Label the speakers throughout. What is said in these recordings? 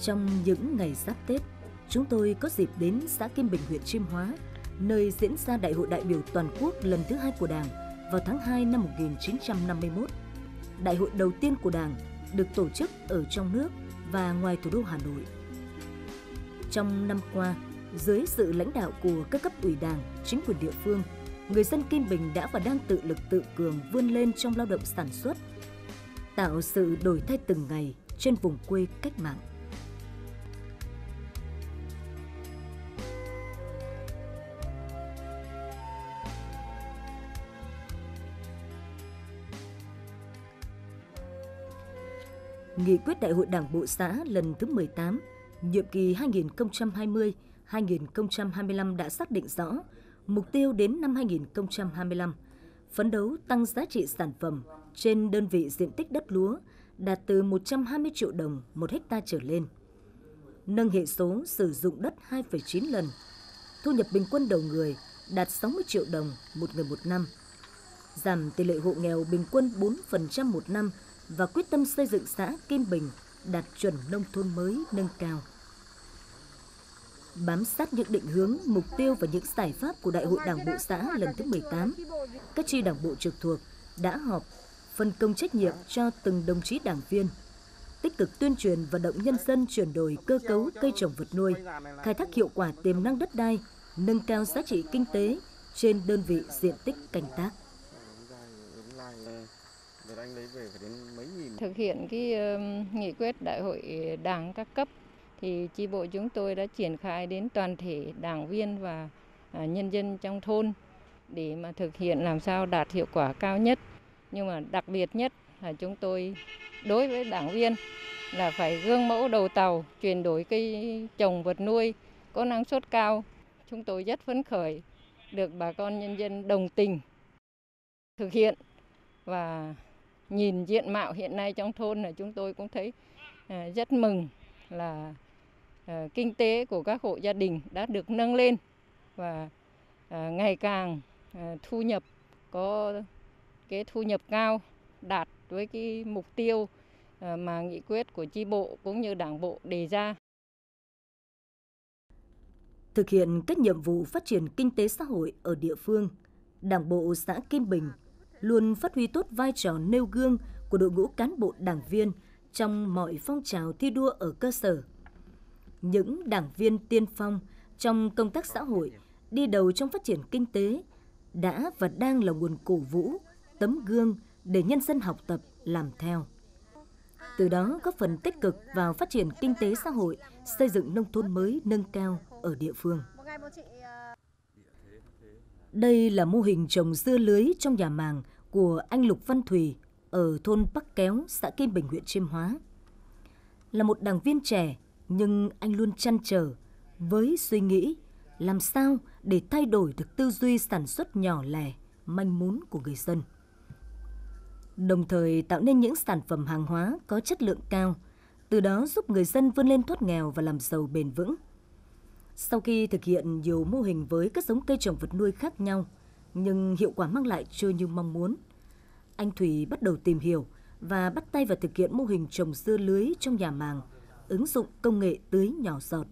Speaker 1: Trong những ngày giáp Tết, chúng tôi có dịp đến xã Kim Bình, huyện Chiêm Hóa, nơi diễn ra Đại hội đại biểu toàn quốc lần thứ hai của Đảng vào tháng 2 năm 1951. Đại hội đầu tiên của Đảng được tổ chức ở trong nước và ngoài thủ đô Hà Nội. Trong năm qua, dưới sự lãnh đạo của các cấp ủy Đảng, chính quyền địa phương, người dân Kim Bình đã và đang tự lực tự cường vươn lên trong lao động sản xuất, tạo sự đổi thay từng ngày trên vùng quê cách mạng. Nghị quyết Đại hội Đảng Bộ xã lần thứ 18, nhiệm kỳ 2020-2025 đã xác định rõ mục tiêu đến năm 2025, phấn đấu tăng giá trị sản phẩm trên đơn vị diện tích đất lúa đạt từ 120 triệu đồng một hecta trở lên. Nâng hệ số sử dụng đất 2,9 lần, thu nhập bình quân đầu người đạt 60 triệu đồng một người một năm, giảm tỷ lệ hộ nghèo bình quân 4% một năm và quyết tâm xây dựng xã Kim Bình đạt chuẩn nông thôn mới nâng cao. Bám sát những định hướng, mục tiêu và những giải pháp của Đại hội Đảng bộ xã lần thứ 18, các tri đảng bộ trực thuộc đã họp phân công trách nhiệm cho từng đồng chí đảng viên, tích cực tuyên truyền vận động nhân dân chuyển đổi cơ cấu cây trồng vật nuôi, khai thác hiệu quả tiềm năng đất đai, nâng cao giá trị kinh tế trên đơn vị diện tích canh tác.
Speaker 2: Thực hiện cái nghị quyết đại hội đảng các cấp thì chi bộ chúng tôi đã triển khai đến toàn thể đảng viên và à, nhân dân trong thôn để mà thực hiện làm sao đạt hiệu quả cao nhất. Nhưng mà đặc biệt nhất là chúng tôi đối với đảng viên là phải gương mẫu đầu tàu, chuyển đổi cây trồng vật nuôi có năng suất cao. Chúng tôi rất phấn khởi được bà con nhân dân đồng tình thực hiện và nhìn diện mạo hiện nay trong thôn là chúng tôi cũng thấy à, rất mừng là à, kinh tế của các hộ gia đình đã được nâng lên và à, ngày càng thu nhập có cái thu nhập cao đạt với cái mục tiêu mà nghị quyết của chi bộ cũng như đảng bộ đề ra.
Speaker 1: Thực hiện các nhiệm vụ phát triển kinh tế xã hội ở địa phương, Đảng bộ xã Kim Bình luôn phát huy tốt vai trò nêu gương của đội ngũ cán bộ đảng viên trong mọi phong trào thi đua ở cơ sở. Những đảng viên tiên phong trong công tác xã hội, đi đầu trong phát triển kinh tế, đã và đang là nguồn cổ vũ, tấm gương để nhân dân học tập, làm theo. Từ đó góp phần tích cực vào phát triển kinh tế xã hội, xây dựng nông thôn mới nâng cao ở địa phương. Đây là mô hình trồng dưa lưới trong nhà màng của anh Lục Văn Thùy ở thôn Bắc Kéo, xã Kim Bình, huyện Chiêm Hóa. Là một đảng viên trẻ, nhưng anh luôn chăn trở với suy nghĩ làm sao để thay đổi được tư duy sản xuất nhỏ lẻ, manh mún của người dân. Đồng thời tạo nên những sản phẩm hàng hóa có chất lượng cao, từ đó giúp người dân vươn lên thoát nghèo và làm giàu bền vững. Sau khi thực hiện nhiều mô hình với các giống cây trồng vật nuôi khác nhau, nhưng hiệu quả mang lại chưa như mong muốn, anh Thủy bắt đầu tìm hiểu và bắt tay vào thực hiện mô hình trồng dưa lưới trong nhà màng, ứng dụng công nghệ tưới nhỏ giọt.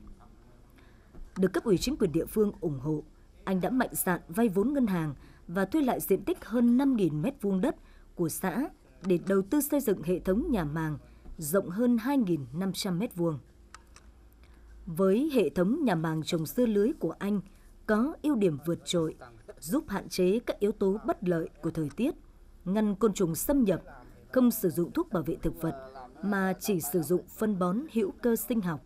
Speaker 1: Được cấp ủy chính quyền địa phương ủng hộ, anh đã mạnh dạn vay vốn ngân hàng và thuê lại diện tích hơn 5.000 mét vuông đất của xã để đầu tư xây dựng hệ thống nhà màng rộng hơn 2.500 mét vuông. Với hệ thống nhà màng trồng dưa lưới của anh có ưu điểm vượt trội, giúp hạn chế các yếu tố bất lợi của thời tiết, ngăn côn trùng xâm nhập, không sử dụng thuốc bảo vệ thực vật mà chỉ sử dụng phân bón hữu cơ sinh học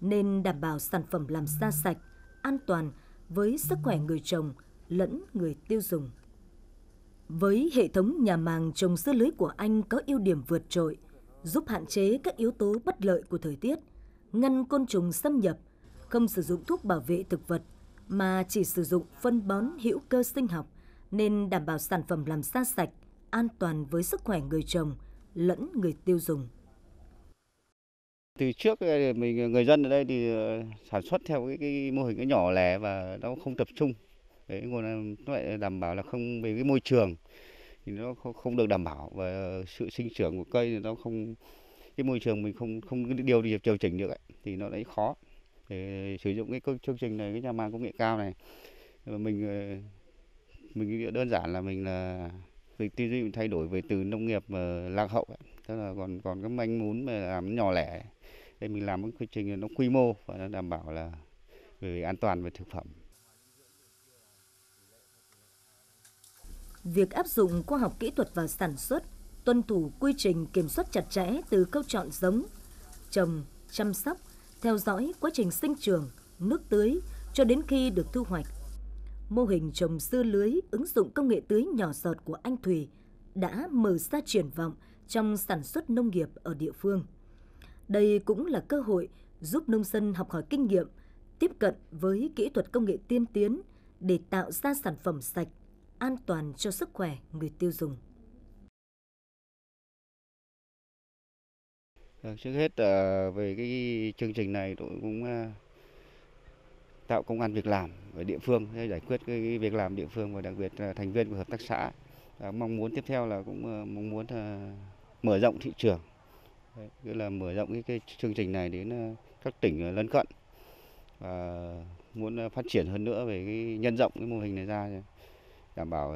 Speaker 1: nên đảm bảo sản phẩm làm ra sạch, an toàn với sức khỏe người trồng lẫn người tiêu dùng. Với hệ thống nhà màng trồng dưa lưới của anh có ưu điểm vượt trội, giúp hạn chế các yếu tố bất lợi của thời tiết, ngăn côn trùng xâm nhập, không sử dụng thuốc bảo vệ thực vật mà chỉ sử dụng phân bón hữu cơ sinh học nên đảm bảo sản phẩm làm ra sạch, an toàn với sức khỏe người trồng lẫn người tiêu dùng.
Speaker 3: Từ trước mình người dân ở đây thì ờ, sản xuất theo cái, cái mô hình cái nhỏ lẻ và nó không tập trung. Đấy, nguồn nó lại đảm bảo là không về cái môi trường thì nó không được đảm bảo và ờ, sự sinh trưởng của cây thì nó không cái môi trường mình không không điều điều điều chỉnh được ấy, thì nó đấy khó để sử dụng cái chương trình này cái nhà màng công nghệ cao này. Mình ờ, mình đơn giản là mình là việc tư duy mình thay đổi về từ nông nghiệp ờ, lạc hậu tức là còn còn cái manh muốn mà làm nhỏ lẻ đây mình làm cái quy trình nó quy mô và nó đảm bảo là về an toàn về thực phẩm.
Speaker 1: Việc áp dụng khoa học kỹ thuật vào sản xuất, tuân thủ quy trình kiểm soát chặt chẽ từ câu chọn giống, trồng, chăm sóc, theo dõi quá trình sinh trưởng, nước tưới cho đến khi được thu hoạch. Mô hình trồng dưa lưới ứng dụng công nghệ tưới nhỏ giọt của anh Thùy đã mở ra triển vọng trong sản xuất nông nghiệp ở địa phương. Đây cũng là cơ hội giúp nông dân học hỏi kinh nghiệm, tiếp cận với kỹ thuật công nghệ tiên tiến để tạo ra sản phẩm sạch, an toàn cho sức khỏe người tiêu dùng.
Speaker 3: Vâng, trước hết ờ, về cái chương trình này tôi cũng ờ, tạo công an việc làm ở địa phương để giải quyết cái việc làm địa phương và đặc biệt là thành viên của hợp tác xã. Mong muốn tiếp theo là cũng ờ, mong muốn mở rộng thị trường. Tức là mở rộng cái, cái chương trình này đến các tỉnh lân cận. Và muốn phát triển hơn nữa về cái nhân rộng cái mô hình này ra đảm bảo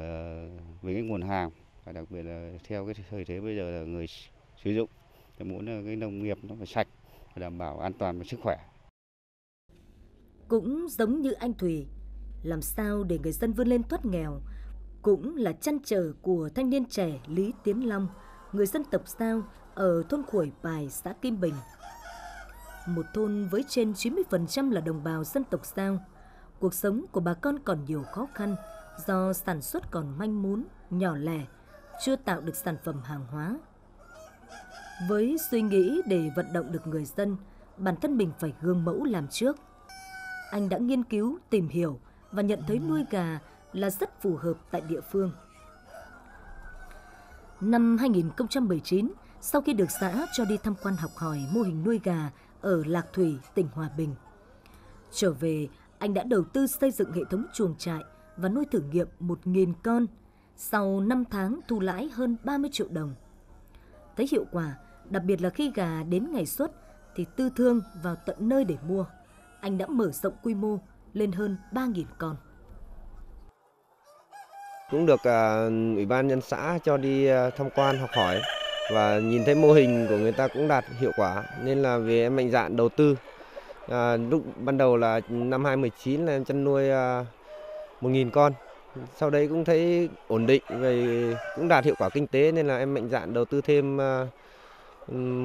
Speaker 3: về cái nguồn hàng và đặc biệt là theo cái thời thế bây giờ là người sử dụng tôi muốn cái nông nghiệp nó phải sạch và đảm bảo an toàn và sức khỏe.
Speaker 1: Cũng giống như anh Thùy, làm sao để người dân vươn lên thoát nghèo cũng là chăn trở của thanh niên trẻ Lý Tiến Long, người dân tộc Giao ở thôn Khuổi Bài, xã Kim Bình. Một thôn với trên 90% là đồng bào dân tộc Giao, cuộc sống của bà con còn nhiều khó khăn do sản xuất còn manh mún, nhỏ lẻ, chưa tạo được sản phẩm hàng hóa. Với suy nghĩ để vận động được người dân, bản thân mình phải gương mẫu làm trước. Anh đã nghiên cứu, tìm hiểu và nhận thấy nuôi gà là rất phù hợp tại địa phương. Năm 2019, sau khi được xã cho đi tham quan học hỏi mô hình nuôi gà ở Lạc Thủy, tỉnh Hòa Bình. Trở về, anh đã đầu tư xây dựng hệ thống chuồng trại và nuôi thử nghiệm 1.000 con. Sau 5 tháng thu lãi hơn 30 triệu đồng. Thấy hiệu quả, đặc biệt là khi gà đến ngày xuất thì tư thương vào tận nơi để mua. Anh đã mở rộng quy mô lên hơn 3.000 con.
Speaker 4: Cũng được uh, Ủy ban nhân xã cho đi uh, tham quan học hỏi và nhìn thấy mô hình của người ta cũng đạt hiệu quả nên là về em mạnh dạn đầu tư. À, lúc ban đầu là năm 2019 là em chăn nuôi à, 1.000 con. Sau đấy cũng thấy ổn định về cũng đạt hiệu quả kinh tế nên là em mạnh dạn đầu tư thêm à,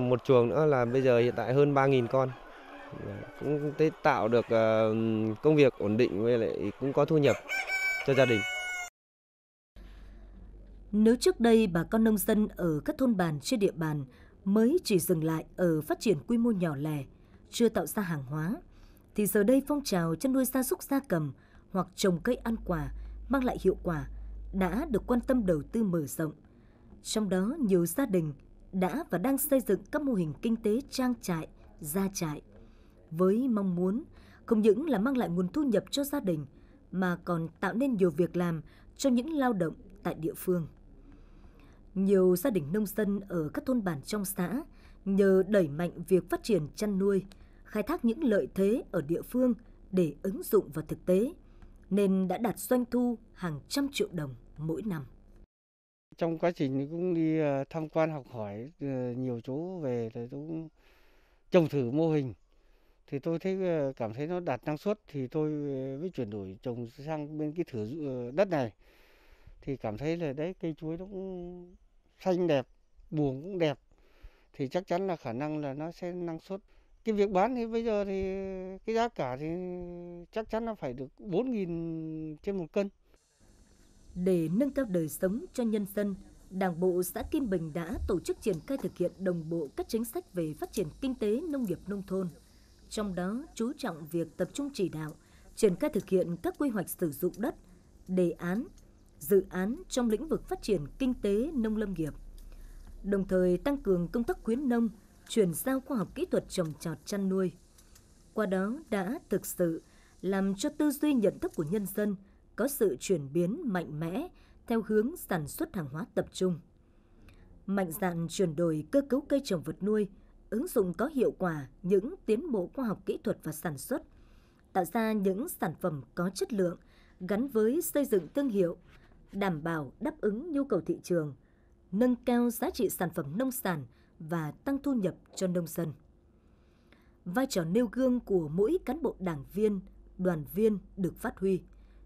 Speaker 4: một chuồng nữa là bây giờ hiện tại hơn 3.000 con. Cũng thấy tạo được à, công việc ổn định với lại cũng có thu nhập cho gia đình.
Speaker 1: Nếu trước đây bà con nông dân ở các thôn bản trên địa bàn mới chỉ dừng lại ở phát triển quy mô nhỏ lẻ, chưa tạo ra hàng hóa, thì giờ đây phong trào chăn nuôi gia súc gia cầm hoặc trồng cây ăn quả mang lại hiệu quả đã được quan tâm đầu tư mở rộng. Trong đó nhiều gia đình đã và đang xây dựng các mô hình kinh tế trang trại, gia trại với mong muốn không những là mang lại nguồn thu nhập cho gia đình mà còn tạo nên nhiều việc làm cho những lao động tại địa phương. Nhiều gia đình nông dân ở các thôn bản trong xã nhờ đẩy mạnh việc phát triển chăn nuôi, khai thác những lợi thế ở địa phương để ứng dụng vào thực tế, nên đã đạt doanh thu hàng trăm triệu đồng mỗi năm.
Speaker 5: Trong quá trình cũng đi ờ, tham quan, học hỏi ờ, nhiều chỗ về thì cũng trồng thử mô hình. Thì tôi thấy ờ, cảm thấy nó đạt năng suất thì tôi mới chuyển đổi trồng sang bên cái thử đất này. Thì cảm thấy là đấy, cây chuối nó cũng xanh đẹp, buồng cũng đẹp. Thì chắc chắn là khả năng là nó sẽ năng suất cái việc bán thì bây giờ thì cái giá cả thì chắc chắn nó phải được 4.000 trên một cân.
Speaker 1: Để nâng cao đời sống cho nhân dân, Đảng bộ xã Kim Bình đã tổ chức triển khai thực hiện đồng bộ các chính sách về phát triển kinh tế nông nghiệp nông thôn. Trong đó chú trọng việc tập trung chỉ đạo, triển khai thực hiện các quy hoạch sử dụng đất, đề án, dự án trong lĩnh vực phát triển kinh tế nông lâm nghiệp. Đồng thời tăng cường công tác khuyến nông, chuyển giao khoa học kỹ thuật trồng trọt chăn nuôi. Qua đó đã thực sự làm cho tư duy nhận thức của nhân dân có sự chuyển biến mạnh mẽ theo hướng sản xuất hàng hóa tập trung. Mạnh dạn chuyển đổi cơ cấu cây trồng vật nuôi ứng dụng có hiệu quả những tiến bộ khoa học kỹ thuật và sản xuất, tạo ra những sản phẩm có chất lượng gắn với xây dựng thương hiệu, đảm bảo đáp ứng nhu cầu thị trường, nâng cao giá trị sản phẩm nông sản và tăng thu nhập cho nông dân. Vai trò nêu gương của mỗi cán bộ đảng viên, đoàn viên được phát huy,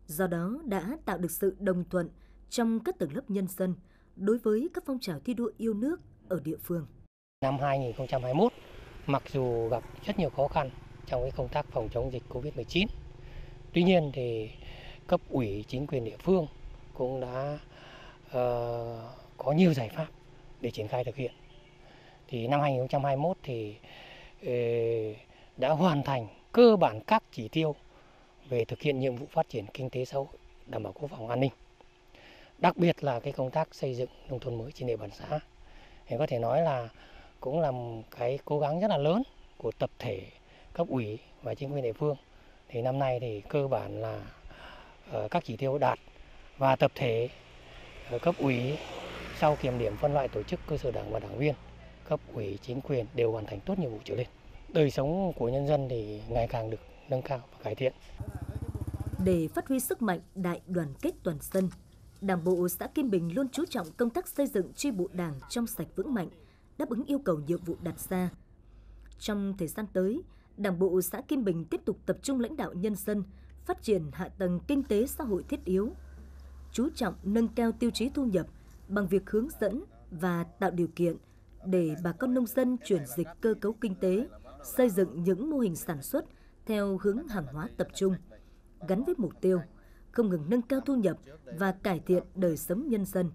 Speaker 1: do đó đã tạo được sự đồng thuận trong các tầng lớp nhân dân đối với các phong trào thi đua yêu nước ở địa phương.
Speaker 6: Năm 2021, mặc dù gặp rất nhiều khó khăn trong cái công tác phòng chống dịch Covid-19, tuy nhiên thì cấp ủy chính quyền địa phương cũng đã uh, có nhiều giải pháp để triển khai thực hiện. Thì năm 2021 thì ờ, đã hoàn thành cơ bản các chỉ tiêu về thực hiện nhiệm vụ phát triển kinh tế xã hội, đảm bảo quốc phòng an ninh. Đặc biệt là cái công tác xây dựng nông thôn mới trên địa bàn xã. Thì có thể nói là cũng là một cái cố gắng rất là lớn của tập thể cấp ủy và chính quyền địa phương. Thì năm nay thì cơ bản là ờ, các chỉ tiêu đạt và tập thể ờ, cấp ủy sau kiểm điểm phân loại tổ chức cơ sở đảng và đảng viên cấp ủy chính quyền đều hoàn thành tốt nhiệm vụ trở lên. Đời sống của nhân dân thì ngày càng được nâng cao và cải thiện.
Speaker 1: Để phát huy sức mạnh đại đoàn kết toàn dân, Đảng bộ xã Kim Bình luôn chú trọng công tác xây dựng chi bộ đảng trong sạch vững mạnh, đáp ứng yêu cầu nhiệm vụ đặt ra. Trong thời gian tới, Đảng bộ xã Kim Bình tiếp tục tập trung lãnh đạo nhân dân, phát triển hạ tầng kinh tế xã hội thiết yếu, chú trọng nâng cao tiêu chí thu nhập bằng việc hướng dẫn và tạo điều kiện để bà con nông dân chuyển dịch cơ cấu kinh tế, xây dựng những mô hình sản xuất theo hướng hàng hóa tập trung, gắn với mục tiêu không ngừng nâng cao thu nhập và cải thiện đời sống nhân dân,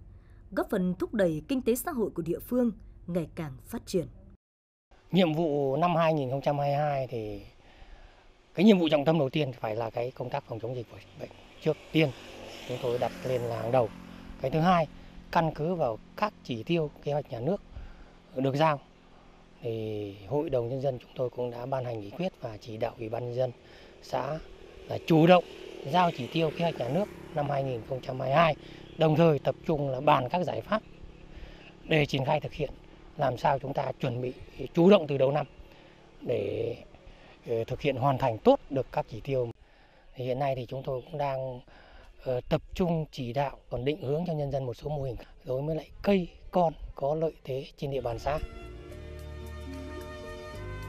Speaker 1: góp phần thúc đẩy kinh tế xã hội của địa phương ngày càng phát triển.
Speaker 6: Nhiệm vụ năm 2022 thì cái nhiệm vụ trọng tâm đầu tiên phải là cái công tác phòng chống dịch bệnh trước tiên chúng tôi đặt lên là hàng đầu. Cái thứ hai, căn cứ vào các chỉ tiêu kế hoạch nhà nước được giao thì hội đồng nhân dân chúng tôi cũng đã ban hành nghị quyết và chỉ đạo ủy ban nhân dân xã là chủ động giao chỉ tiêu kế hoạch nhà nước năm 2022, đồng thời tập trung là bàn các giải pháp để triển khai thực hiện, làm sao chúng ta chuẩn bị chủ động từ đầu năm để ờ, thực hiện hoàn thành tốt được các chỉ tiêu. Thì hiện nay thì chúng tôi cũng đang Ờ, tập trung chỉ đạo còn định hướng cho nhân dân một số mô hình đối với lại cây con có lợi thế trên địa bàn xã.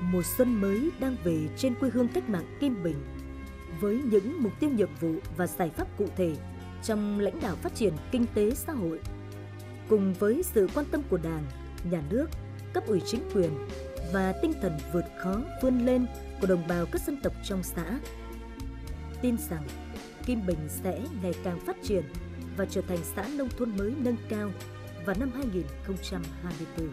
Speaker 1: Mùa xuân mới đang về trên quê hương cách mạng Kim Bình với những mục tiêu nhiệm vụ và giải pháp cụ thể trong lãnh đạo phát triển kinh tế xã hội cùng với sự quan tâm của Đảng, Nhà nước, cấp ủy chính quyền và tinh thần vượt khó vươn lên của đồng bào các dân tộc trong xã. Tin rằng Kim Bình sẽ ngày càng phát triển và trở thành xã nông thôn mới nâng cao vào năm 2024.